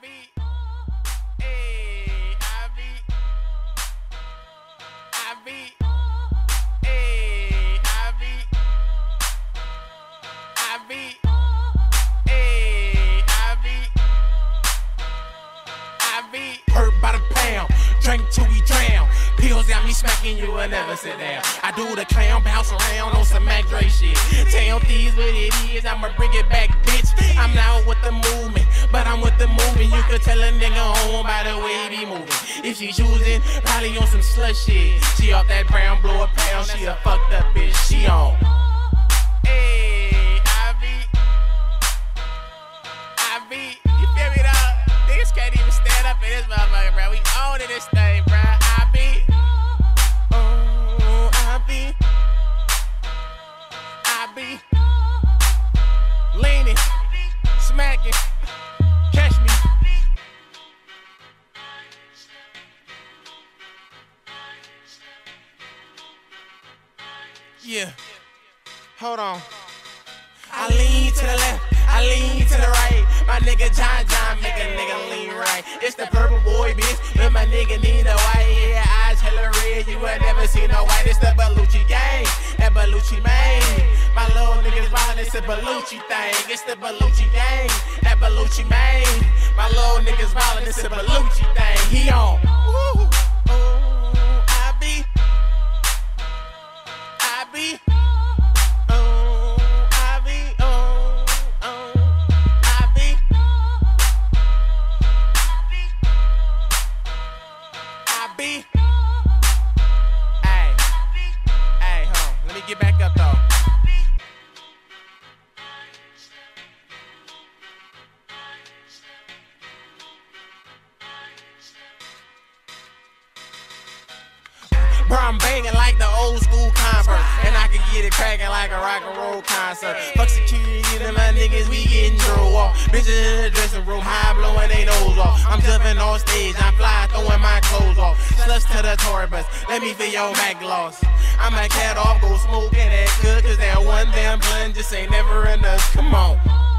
be, I be, I be, I be, I be, I be, I be. Hurt by the pound, drink till we drown. Pills got me smacking, you will never sit down. I do the clown, bounce around on some Mac Dre shit. Tell these what it is, I'ma bring it back, bitch. Could tell a nigga home by the way he be moving. If she choosing, probably on some slush shit. She off that brown, blow a pound, she a fucked up bitch. She on. Hey, I be, I be, you feel me though? Niggas can't even stand up in this motherfucker, bro. We owning this thing, Yeah, hold on. I lean to the left, I lean to the right. My nigga John John make a nigga lean right. It's the purple boy, bitch, but my nigga need a white. Yeah, eyes hella red, you ain't never seen no white. It's the Belucci gang, that Belucci man. My little niggas wild, it's the Belucci thing. It's the Belucci gang, that Belucci man. My little niggas wild, it's the Belucci thing. Get back up though. Bro, I'm banging like the old school Converse. And I can get it cracking like a rock and roll concert. Fuck security and my niggas, we getting drove off. Bitches in the dressing room, high blowing they nose off. I'm jumping on stage, I'm fly, to the tour bus, let me feel your back gloss. I'm a cat off, go smoking that good, cause that one damn blunt just ain't never enough. Come on.